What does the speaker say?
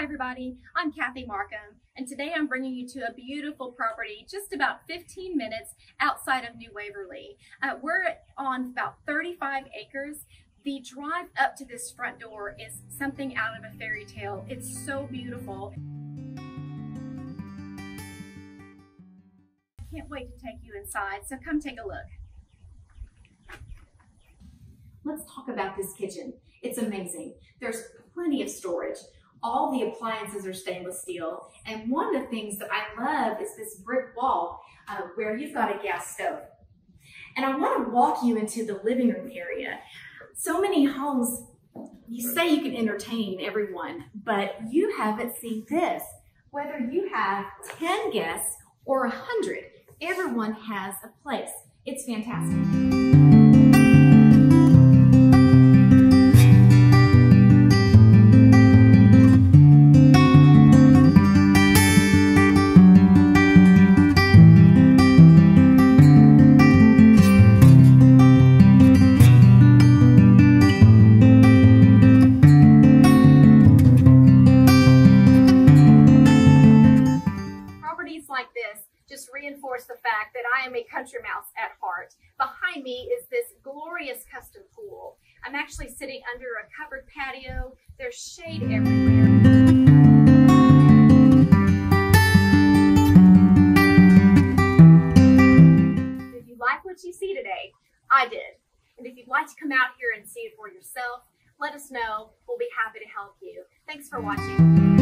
Hi everybody, I'm Kathy Markham and today I'm bringing you to a beautiful property just about 15 minutes outside of New Waverly. Uh, we're on about 35 acres. The drive up to this front door is something out of a fairy tale. It's so beautiful. I can't wait to take you inside, so come take a look. Let's talk about this kitchen. It's amazing. There's plenty of storage. All the appliances are stainless steel. And one of the things that I love is this brick wall uh, where you've got a gas stove. And I want to walk you into the living room area. So many homes, you say you can entertain everyone, but you haven't seen this. Whether you have 10 guests or 100, everyone has a place. It's fantastic. Like this just reinforce the fact that I am a country mouse at heart. Behind me is this glorious custom pool. I'm actually sitting under a covered patio. There's shade everywhere. If you like what you see today, I did. And if you'd like to come out here and see it for yourself, let us know. We'll be happy to help you. Thanks for watching.